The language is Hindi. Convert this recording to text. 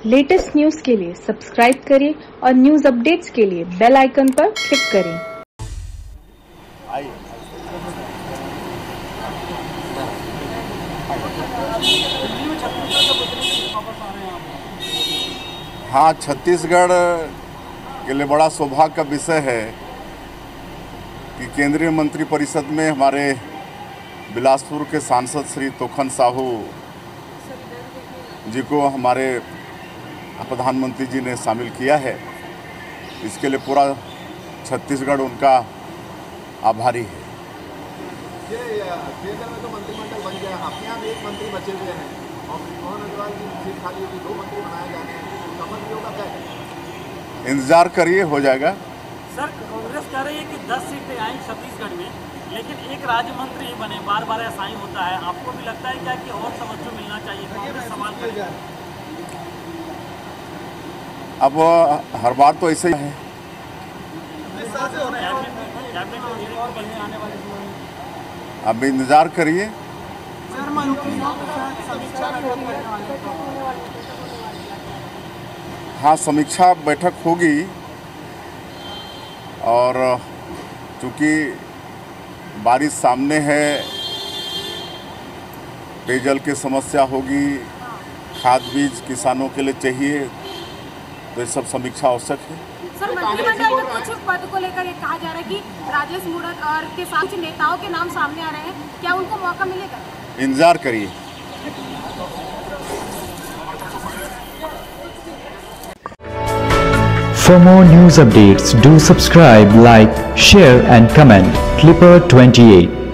लेटेस्ट न्यूज़ के लिए सब्सक्राइब करें और न्यूज़ अपडेट्स के लिए बेल आइकन पर क्लिक करें। हाँ छत्तीसगढ़ के लिए बड़ा सौभाग्य का विषय है कि केंद्रीय मंत्री परिषद में हमारे बिलासपुर के सांसद श्री तोखन साहू जी को हमारे प्रधानमंत्री जी ने शामिल किया है। इसके लिए पूरा छत्तीसगढ़ उनका आभारी है। ये केंद्र में तो मंत्रिमंडल बन गया अपने आप एक मंत्री बचे हुए हैं। और मोहन अग्रवाल की सीट खाली होगी दो मंत्री बनाए जाने हैं। समझ होगा क्या इंतज़ार करिए हो जाएगा। सर कांग्रेस कह रही है कि 10 सीटें आई छत्तीसगढ़ में लेकिन एक राज्य मंत्री ही बने बार बार ऐसा ही होता है। आपको भी लगता है क्या कि और तवज्जो मिलना चाहिए? कांग्रेस सवाल करे अब हर बार तो ऐसे ही है। अब इंतज़ार करिए। हाँ समीक्षा बैठक होगी। और चूँकि बारिश सामने है, पेयजल की समस्या होगी, खाद बीज किसानों के लिए चाहिए। तो ये सब समीक्षा आवश्यक है सर मंत्रिमंडल में कुछ पद को लेकर ये कहा जा रहा है कि राजेश मूरत और के साथ नेताओं के नाम सामने आ रहे हैं क्या उनको मौका मिलेगा इंतज़ार करिए For more news updates, do subscribe, like, share, and comment. Clipper 28.